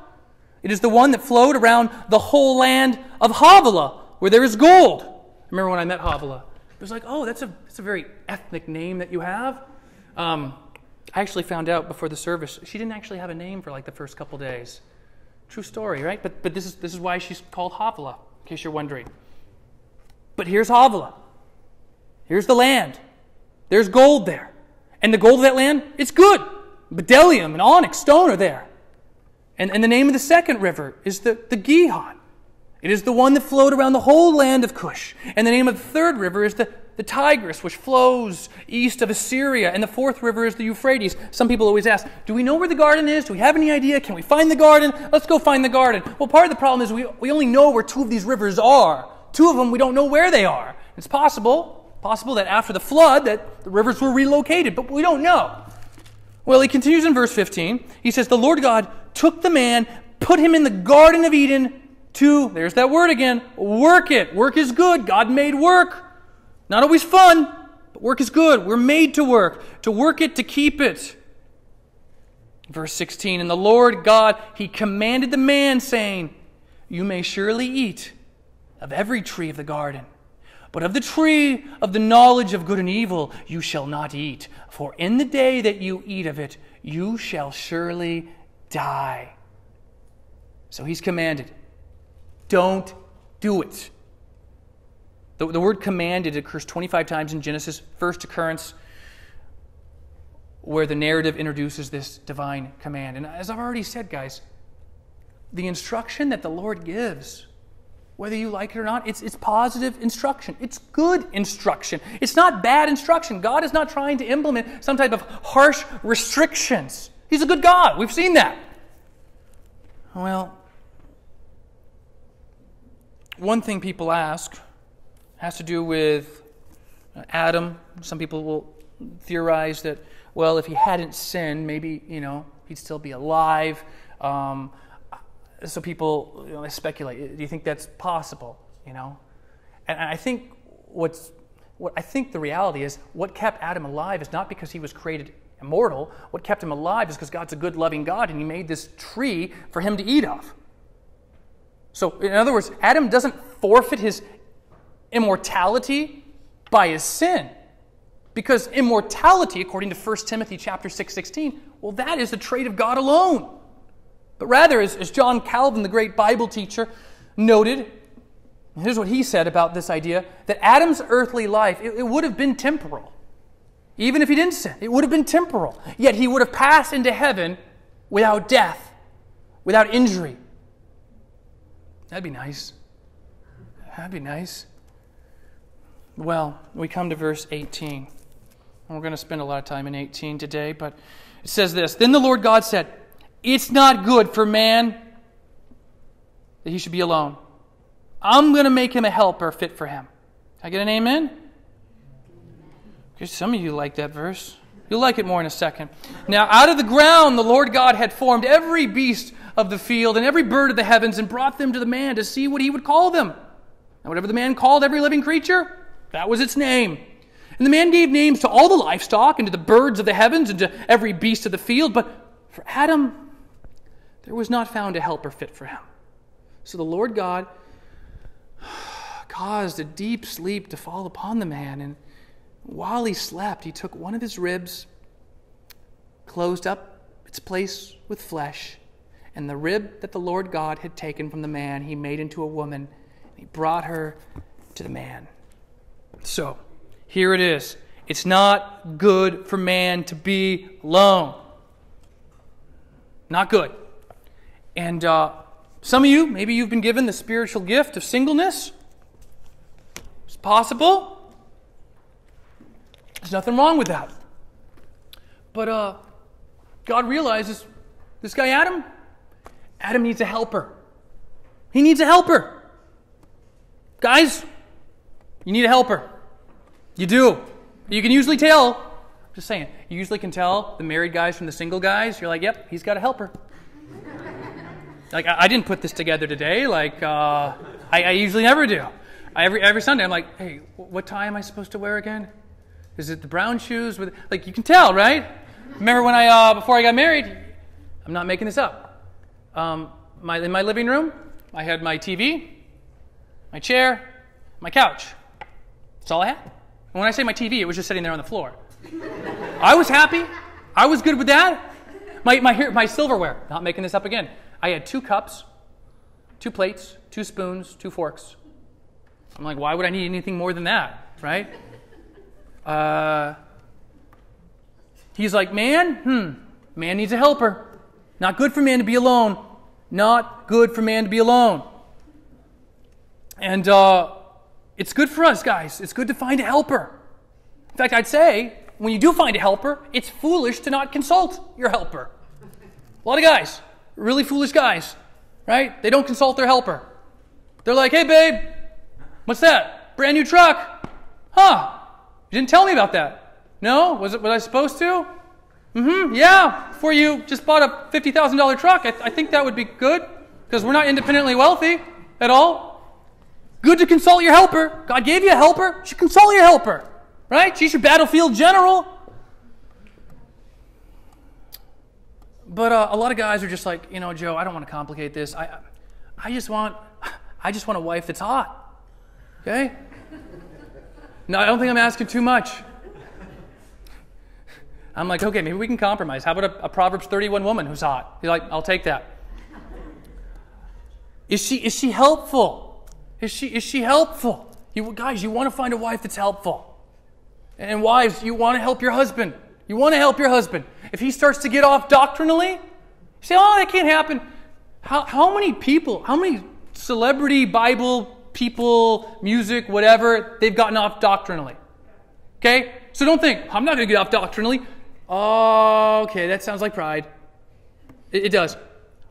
It is the one that flowed around the whole land of Havilah, where there is gold. remember when I met Havilah? It was like, oh, that's a, that's a very ethnic name that you have. Um, I actually found out before the service, she didn't actually have a name for like the first couple days. True story, right? But, but this, is, this is why she's called Havilah, in case you're wondering. But here's Havilah. Here's the land. There's gold there. And the gold of that land, it's good. Bdellium and onyx stone are there. And, and the name of the second river is the, the Gihon. It is the one that flowed around the whole land of Cush. And the name of the third river is the, the Tigris, which flows east of Assyria. And the fourth river is the Euphrates. Some people always ask, Do we know where the garden is? Do we have any idea? Can we find the garden? Let's go find the garden. Well, part of the problem is we, we only know where two of these rivers are. Two of them, we don't know where they are. It's possible, possible that after the flood, that the rivers were relocated, but we don't know. Well, he continues in verse 15. He says, The Lord God took the man, put him in the Garden of Eden to, there's that word again, work it. Work is good. God made work. Not always fun, but work is good. We're made to work, to work it, to keep it. Verse 16, and the Lord God, He commanded the man, saying, You may surely eat of every tree of the garden. But of the tree of the knowledge of good and evil you shall not eat, for in the day that you eat of it, you shall surely die. So he's commanded don't do it. The, the word commanded occurs 25 times in Genesis, first occurrence where the narrative introduces this divine command. And as I've already said, guys, the instruction that the Lord gives, whether you like it or not, it's, it's positive instruction. It's good instruction. It's not bad instruction. God is not trying to implement some type of harsh restrictions. He's a good God. We've seen that. Well, one thing people ask has to do with uh, Adam. Some people will theorize that, well, if he hadn't sinned, maybe, you know, he'd still be alive. Um, so people you know, they speculate. Do you think that's possible? You know, and I think what's what I think the reality is what kept Adam alive is not because he was created immortal. What kept him alive is because God's a good, loving God, and He made this tree for him to eat of. So, in other words, Adam doesn't forfeit his immortality by his sin. Because immortality, according to 1 Timothy chapter 6, 16, well, that is the trait of God alone. But rather, as, as John Calvin, the great Bible teacher, noted, here's what he said about this idea that Adam's earthly life, it, it would have been temporal. Even if he didn't sin, it would have been temporal. Yet he would have passed into heaven without death, without injury, That'd be nice. That'd be nice. Well, we come to verse 18. And we're going to spend a lot of time in 18 today, but it says this Then the Lord God said, It's not good for man that he should be alone. I'm going to make him a helper fit for him. I get an amen? Because some of you like that verse. You'll like it more in a second. Now, out of the ground, the Lord God had formed every beast of the field and every bird of the heavens and brought them to the man to see what he would call them. And whatever the man called every living creature, that was its name. And the man gave names to all the livestock and to the birds of the heavens and to every beast of the field. But for Adam, there was not found a helper fit for him. So the Lord God (sighs) caused a deep sleep to fall upon the man. And while he slept, he took one of his ribs, closed up its place with flesh, and the rib that the Lord God had taken from the man, he made into a woman. And he brought her to the man. So, here it is. It's not good for man to be alone. Not good. And uh, some of you, maybe you've been given the spiritual gift of singleness. It's possible. There's nothing wrong with that. But uh, God realizes this guy Adam, Adam needs a helper. He needs a helper. Guys, you need a helper. You do. You can usually tell. I'm just saying. You usually can tell the married guys from the single guys. You're like, yep, he's got a helper. Like, I, I, didn't put this together today. Like, uh, I, I, usually never do. I, every, every Sunday, I'm like, hey, what tie am I supposed to wear again? Is it the brown shoes? With Like, you can tell, right? Remember when I, uh, before I got married? I'm not making this up um, my, in my living room, I had my TV, my chair, my couch. That's all I had. And when I say my TV, it was just sitting there on the floor. I was happy. I was good with that. My, my, my silverware, not making this up again. I had two cups, two plates, two spoons, two forks. I'm like, why would I need anything more than that, right? Uh, He's like, man, hmm, man needs a helper. Not good for man to be alone. Not good for man to be alone. And uh, it's good for us, guys. It's good to find a helper. In fact, I'd say when you do find a helper, it's foolish to not consult your helper. A lot of guys, really foolish guys, right? They don't consult their helper. They're like, hey, babe, what's that? Brand new truck. Huh? You didn't tell me about that. No? Was it was I supposed to? Mm-hmm. Yeah. Before you just bought a fifty thousand dollar truck, I, th- I think that would be good because we're not independently wealthy at all. Good to consult your helper. God gave you a helper. You should consult your helper, right? She's your battlefield general. But uh, a lot of guys are just like, you know, Joe, I don't want to complicate this. I, I just want, I just want a wife that's hot. Okay? No, I don't think I'm asking too much. I'm like, okay, maybe we can compromise. How about a, a Proverbs 31 woman who's hot? You're like, I'll take that. Is she, is she helpful? Is she, is she helpful? You, guys, you want to find a wife that's helpful. And wives, you want to help your husband. You want to help your husband. If he starts to get off doctrinally, you say, oh, that can't happen. How, how many people, how many celebrity Bible people, music, whatever, they've gotten off doctrinally? Okay? So don't think, I'm not going to get off doctrinally. Oh, okay, that sounds like pride. It, it, does.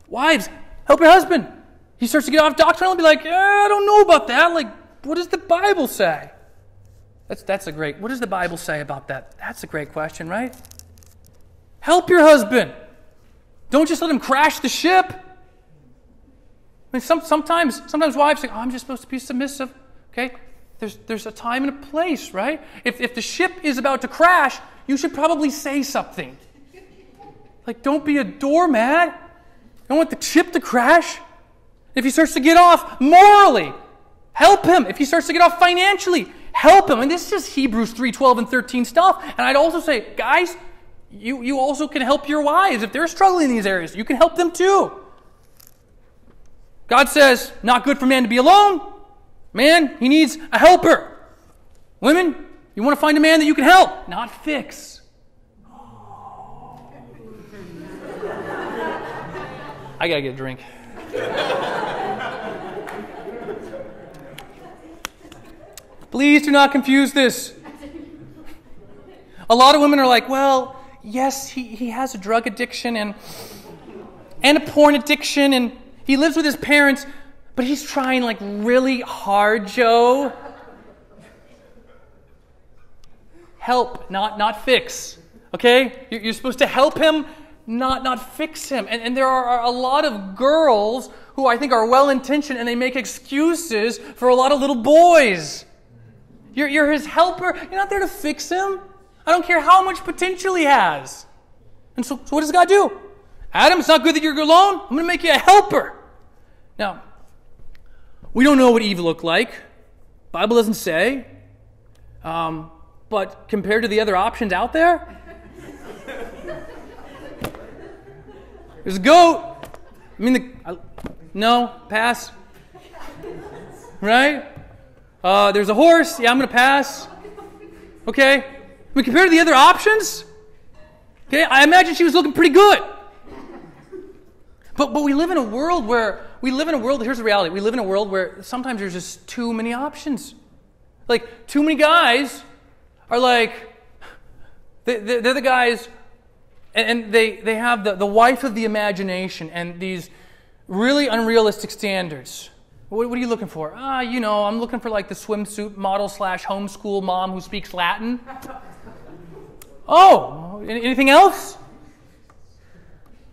Wives, help your husband. He starts to get off doctrinally and be like, eh, I don't know about that. Like, what does the Bible say? That's, that's a great, what does the Bible say about that? That's a great question, right? Help your husband. Don't just let him crash the ship. I mean, some, sometimes, sometimes wives say, oh, I'm just supposed to be submissive. Okay? There's, there's a time and a place, right? If, if the ship is about to crash, you should probably say something. Like, don't be a doormat. Don't want the ship to crash. If he starts to get off morally, help him. If he starts to get off financially, help him. And this is Hebrews 3 12 and 13 stuff. And I'd also say, guys, you, you also can help your wives. If they're struggling in these areas, you can help them too. God says, not good for man to be alone. Man, he needs a helper. Women, you want to find a man that you can help, not fix. I got to get a drink. Please do not confuse this. A lot of women are like, well, yes, he, he has a drug addiction and, and a porn addiction, and he lives with his parents, but he's trying like really hard, Joe. Help, not, not fix. Okay? You're, supposed to help him, not, not fix him. And, and there are a lot of girls who I think are well intentioned and they make excuses for a lot of little boys. You're, you're his helper. You're not there to fix him. I don't care how much potential he has. And so, so what does God do? Adam, it's not good that you're alone. I'm going to make you a helper. Now, we don't know what Eve looked like. Bible doesn't say. Um, but compared to the other options out there, (laughs) there's a goat. I mean, the, I, no, pass. Right? Uh, there's a horse. Yeah, I'm going to pass. Okay? I mean, compared to the other options, okay, I imagine she was looking pretty good. But, but we live in a world where, we live in a world, here's the reality. We live in a world where sometimes there's just too many options. Like, too many guys are like, they, they're the guys, and they, they have the, the wife of the imagination and these really unrealistic standards. What, are you looking for? Ah, you know, I'm looking for like the swimsuit model slash homeschool mom who speaks Latin. oh, anything else?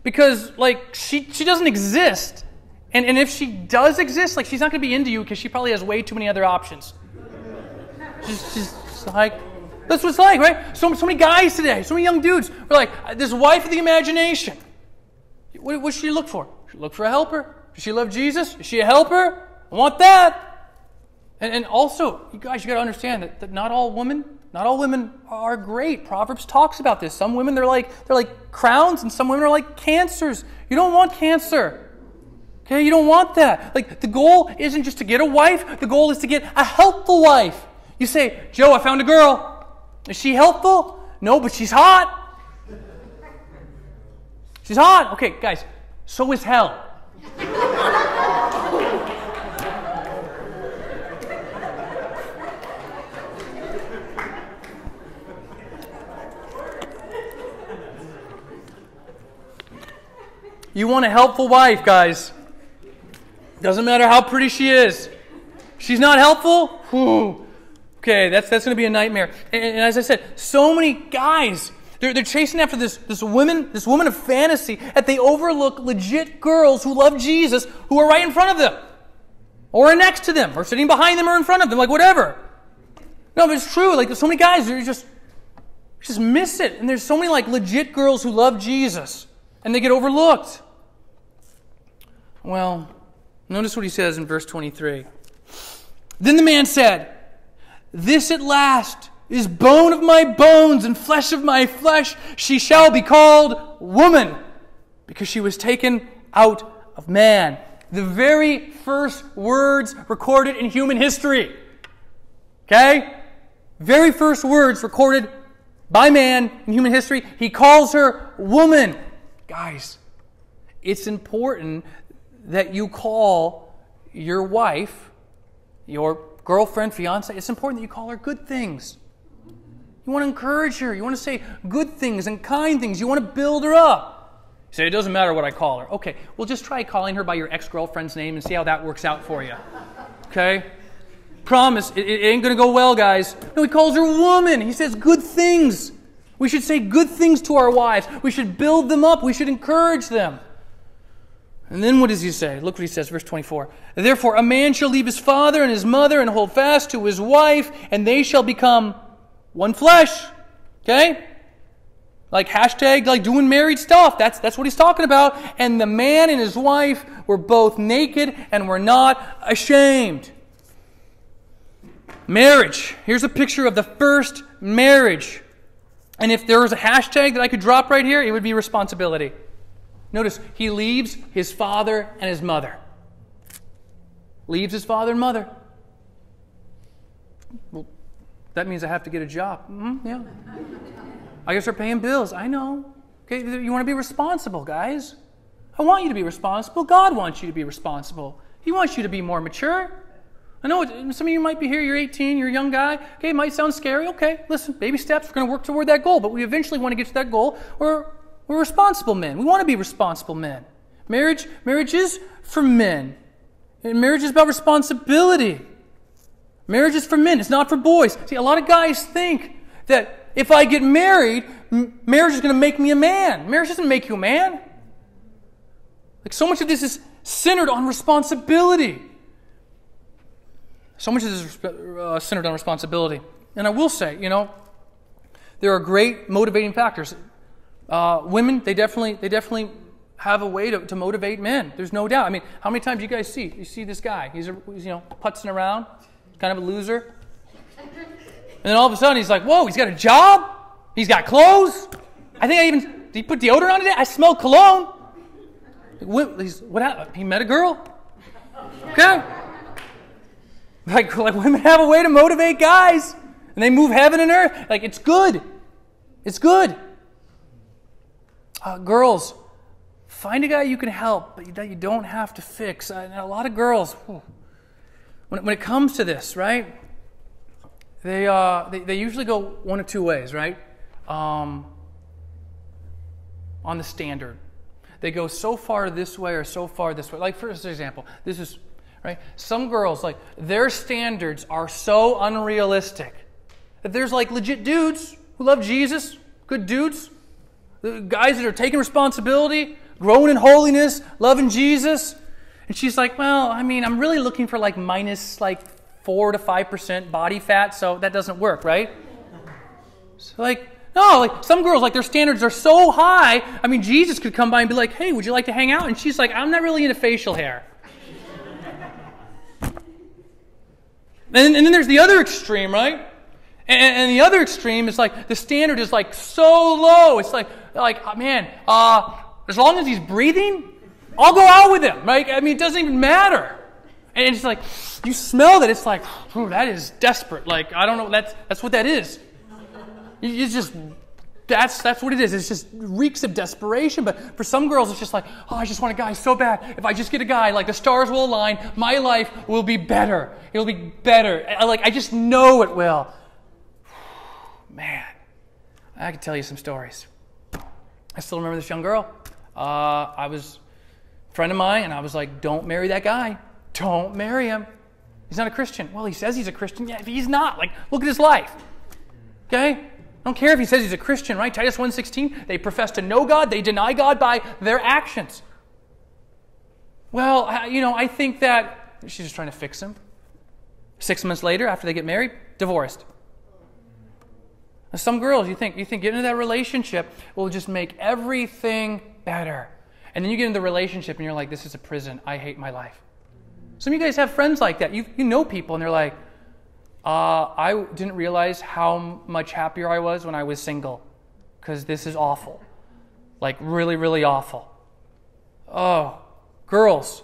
Because like she she doesn't exist, and and if she does exist, like she's not going to be into you because she probably has way too many other options. Just just like that's what it's like, right? So so many guys today, so many young dudes are like this wife of the imagination. What, what should she look for? She look for a helper. Does she love Jesus? Is she a helper? I want that. And, and also, you guys, you got to understand that, that not all women, not all women are great. Proverbs talks about this. Some women they're like they're like crowns, and some women are like cancers. You don't want cancer. Okay, you don't want that. Like the goal isn't just to get a wife. The goal is to get a helpful wife. You say, Joe, I found a girl. Is she helpful? No, but she's hot. She's hot. Okay, guys, so is hell. (laughs) You want a helpful wife, guys. Doesn't matter how pretty she is. She's not helpful? Whew. Okay, that's, that's going to be a nightmare. And, and, as I said, so many guys, they're, they're chasing after this, this woman, this woman of fantasy, that they overlook legit girls who love Jesus who are right in front of them, or are next to them, or sitting behind them, or in front of them, like whatever. No, but it's true. Like, so many guys, they just, just miss it. And there's so many, like, legit girls who love Jesus, and they get overlooked. Well, notice what he says in verse 23. Then the man said, This at last is bone of my bones and flesh of my flesh. She shall be called woman, because she was taken out of man. The very first words recorded in human history. Okay? Very first words recorded by man in human history. He calls her woman. Guys, it's important that you call your wife, your girlfriend, fiance, it's important that you call her good things. You want to encourage her. You want to say good things and kind things. You want to build her up. You say, it doesn't matter what I call her. Okay, well, just try calling her by your ex girlfriend's name and see how that works out for you. Okay? Promise, it, it ain't going to go well, guys. No, he calls her woman. He says good things. We should say good things to our wives. We should build them up. We should encourage them. And then what does he say? Look what he says, verse 24. Therefore, a man shall leave his father and his mother and hold fast to his wife, and they shall become one flesh. Okay? Like hashtag, like doing married stuff. That's, that's what he's talking about. And the man and his wife were both naked and were not ashamed. Marriage. Here's a picture of the first marriage. And if there was a hashtag that I could drop right here, it would be responsibility. Notice, he leaves his father and his mother. Leaves his father and mother. Well, that means I have to get a job. Mm-hmm, yeah. I guess they're paying bills. I know. Okay, you want to be responsible, guys. I want you to be responsible. God wants you to be responsible. He wants you to be more mature. I know some of you might be here, you're 18, you're a young guy. Okay, it might sound scary. Okay, listen, baby steps, we're going to work toward that goal, but we eventually want to get to that goal where we're responsible men. We want to be responsible men. Marriage, marriage is for men. And marriage is about responsibility. Marriage is for men, it's not for boys. See, a lot of guys think that if I get married, marriage is going to make me a man. Marriage doesn't make you a man. Like so much of this is centered on responsibility. So much of this is uh, centered on responsibility. And I will say, you know, there are great motivating factors. Uh, women, they definitely, they definitely have a way to, to motivate men. There's no doubt. I mean, how many times do you guys see? You see this guy. He's, a, he's you know, putzing around, kind of a loser. And then all of a sudden he's like, whoa, he's got a job. He's got clothes. I think I even, did he put deodorant on it? I smell cologne. What, what happened? He met a girl. Okay. Like, (laughs) like women have a way to motivate guys. And they move heaven and earth. Like, it's good. It's good. Uh, girls, find a guy you can help, but that you don't have to fix. Uh, a lot of girls, when, when it comes to this, right, they, uh, they, they usually go one of two ways, right? Um, on the standard. They go so far this way or so far this way. Like, for example, this is, right? Some girls, like, their standards are so unrealistic that there's, like, legit dudes who love Jesus, good dudes, the guys that are taking responsibility, growing in holiness, loving Jesus. And she's like, well, I mean, I'm really looking for like minus like four to five percent body fat, so that doesn't work, right? So like, no, like some girls, like their standards are so high. I mean, Jesus could come by and be like, hey, would you like to hang out? And she's like, I'm not really into facial hair. and, and then there's the other extreme, right? And, and, the other extreme is like the standard is like so low. It's like, like oh, man, uh, as long as he's breathing, I'll go out with him. Right? I mean, it doesn't even matter. And it's like you smell that. It's like, that is desperate. Like I don't know. That's that's what that is. You just That's, that's what it is. It's just reeks of desperation. But for some girls, it's just like, oh, I just want a guy so bad. If I just get a guy, like the stars will align, my life will be better. It'll be better. I, like, I just know it will. Man, I can tell you some stories. I still remember this young girl. Uh, I was a friend of mine, and I was like, don't marry that guy. Don't marry him. He's not a Christian. Well, he says he's a Christian. Yeah, he's not. Like, look at his life. Okay? I don't care if he says he's a Christian, right? Titus 1.16, they profess to know God, they deny God by their actions. Well, you know, I think that she's just trying to fix him. Six months later, after they get married, divorced. Now, some girls, you think, you think getting into that relationship will just make everything better. And then you get into the relationship and you're like, this is a prison. I hate my life. Some of you guys have friends like that. You, you know people and they're like, uh, I didn't realize how much happier I was when I was single because this is awful. Like, really, really awful. Oh, girls.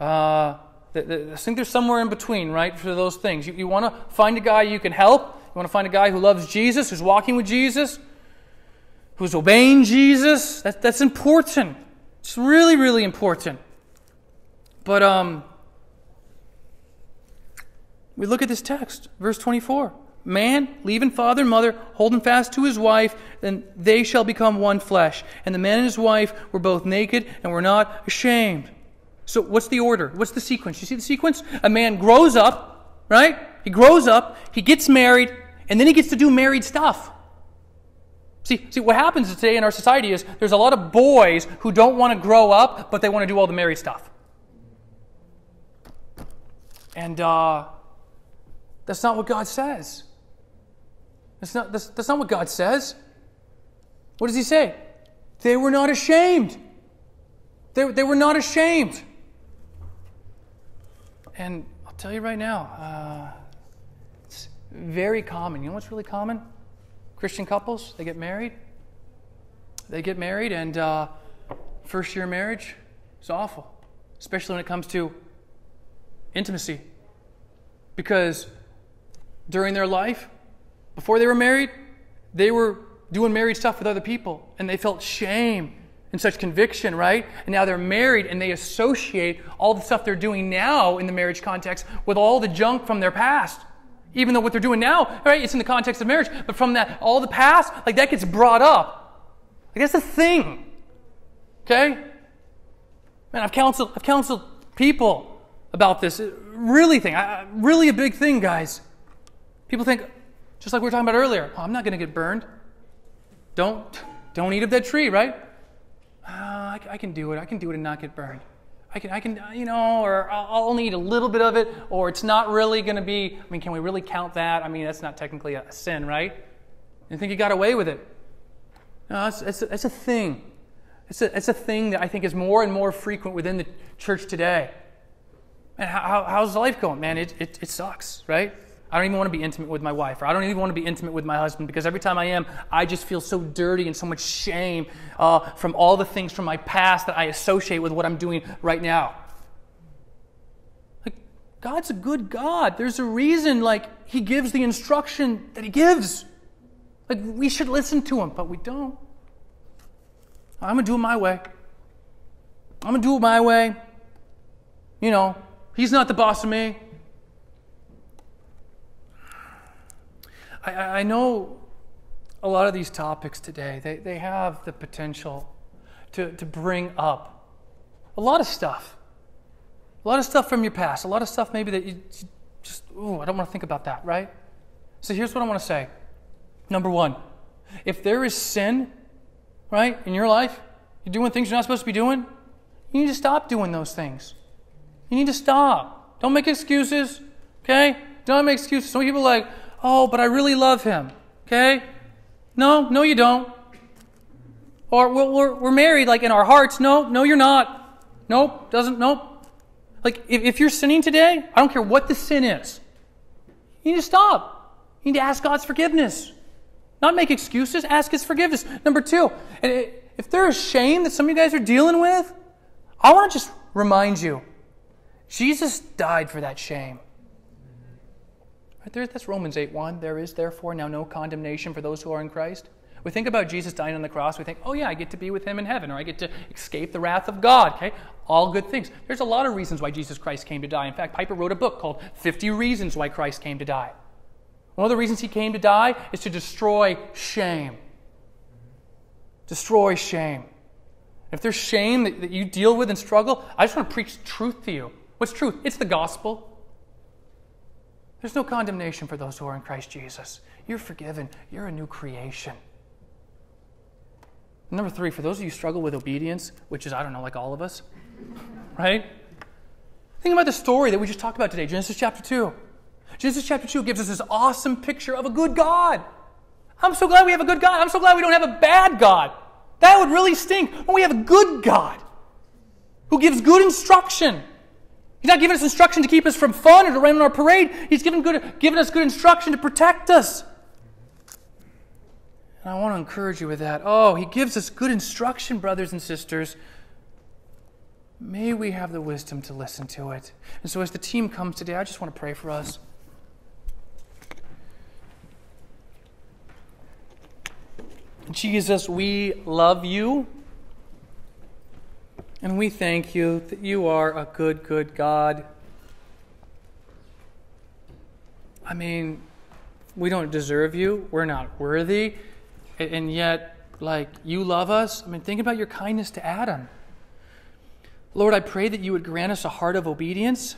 Uh, I think there's somewhere in between, right, for those things. You, you want to find a guy you can help. You want to find a guy who loves Jesus, who's walking with Jesus, who's obeying Jesus. That, that's important. It's really, really important. But um, we look at this text, verse 24. Man, leaving father and mother, holding fast to his wife, then they shall become one flesh. And the man and his wife were both naked and were not ashamed. So, what's the order? What's the sequence? You see the sequence? A man grows up, right? He grows up, he gets married, and then he gets to do married stuff. See, see, what happens today in our society is there's a lot of boys who don't want to grow up, but they want to do all the married stuff. And, uh, that's not what God says. That's not, that's, that's not what God says. What does He say? They were not ashamed. They, they were not ashamed. And I'll tell you right now, uh, very common. You know what's really common? Christian couples, they get married. They get married, and uh, first year marriage is awful, especially when it comes to intimacy. Because during their life, before they were married, they were doing married stuff with other people and they felt shame and such conviction, right? And now they're married and they associate all the stuff they're doing now in the marriage context with all the junk from their past. Even though what they're doing now, right, it's in the context of marriage, but from that, all the past, like that gets brought up. Like that's a thing. Okay? Man, I've counseled, I've counseled people about this. Really thing, really a big thing, guys. People think, just like we were talking about earlier, oh, I'm not going to get burned. Don't, don't eat of that tree, right? Uh, I, I, can do it. I can do it and not get burned. I can, I can, uh, you know, or I'll only eat a little bit of it, or it's not really going to be. I mean, can we really count that? I mean, that's not technically a sin, right? You think you got away with it? No, it's, it's, a, it's a thing. It's a, it's a thing that I think is more and more frequent within the church today. And how, how's life going? Man, it, it, it sucks, right? I don't even want to be intimate with my wife, or I don't even want to be intimate with my husband because every time I am, I just feel so dirty and so much shame uh, from all the things from my past that I associate with what I'm doing right now. Like, God's a good God. There's a reason, like, He gives the instruction that He gives. Like, we should listen to Him, but we don't. I'm going to do it my way. I'm going to do it my way. You know, He's not the boss of me. I, I know a lot of these topics today, they, they have the potential to, to bring up a lot of stuff. A lot of stuff from your past, a lot of stuff maybe that you just, ooh, I don't want to think about that, right? So here's what I want to say. Number one, if there is sin, right, in your life, you're doing things you're not supposed to be doing, you need to stop doing those things. You need to stop. Don't make excuses, okay? Don't make excuses. Some people are like, oh, but I really love him. Okay? No, no, you don't. Or we're, we're married, like in our hearts. No, no, you're not. Nope, doesn't, nope. Like, if, if you're sinning today, I don't care what the sin is, you need to stop. You need to ask God's forgiveness. Not make excuses, ask His forgiveness. Number two, if there is shame that some of you guys are dealing with, I want to just remind you Jesus died for that shame. Right there, that's Romans 8 1. There is therefore now no condemnation for those who are in Christ. We think about Jesus dying on the cross, we think, oh yeah, I get to be with him in heaven, or I get to escape the wrath of God, okay? All good things. There's a lot of reasons why Jesus Christ came to die. In fact, Piper wrote a book called 50 Reasons Why Christ Came to Die. One of the reasons he came to die is to destroy shame. Destroy shame. If there's shame that, that you deal with and struggle, I just want to preach truth to you. What's truth? It's the gospel. There's no condemnation for those who are in Christ Jesus. You're forgiven. You're a new creation. Number three, for those of you who struggle with obedience, which is, I don't know, like all of us, right? Think about the story that we just talked about today, Genesis chapter 2. Genesis chapter 2 gives us this awesome picture of a good God. I'm so glad we have a good God. I'm so glad we don't have a bad God. That would really stink when we have a good God who gives good instruction. He's not giving us instruction to keep us from fun or to run on our parade. He's given, good, given us good instruction to protect us. And I want to encourage you with that. Oh, he gives us good instruction, brothers and sisters. May we have the wisdom to listen to it. And so, as the team comes today, I just want to pray for us. Jesus, we love you. And we thank you that you are a good, good God. I mean, we don't deserve you. We're not worthy. And yet, like, you love us. I mean, think about your kindness to Adam. Lord, I pray that you would grant us a heart of obedience.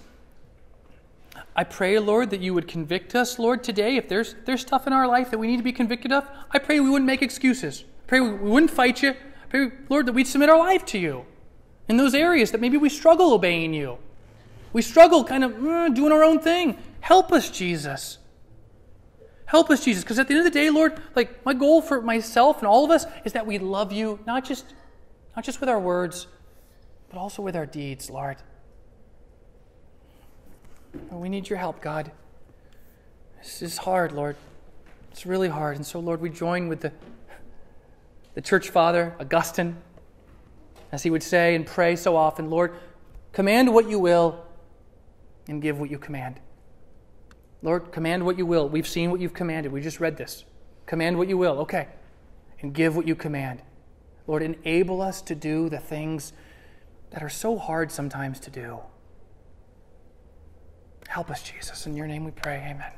I pray, Lord, that you would convict us, Lord, today. If there's, there's stuff in our life that we need to be convicted of, I pray we wouldn't make excuses. I pray we, we wouldn't fight you. I pray, Lord, that we'd submit our life to you in those areas that maybe we struggle obeying you. We struggle kind of mm, doing our own thing. Help us, Jesus. Help us, Jesus, because at the end of the day, Lord, like my goal for myself and all of us is that we love you not just not just with our words, but also with our deeds, Lord. We need your help, God. This is hard, Lord. It's really hard. And so, Lord, we join with the, the church father, Augustine, as he would say and pray so often Lord, command what you will and give what you command. Lord, command what you will. We've seen what you've commanded. We just read this. Command what you will. Okay. And give what you command. Lord, enable us to do the things that are so hard sometimes to do. Help us, Jesus. In your name we pray. Amen.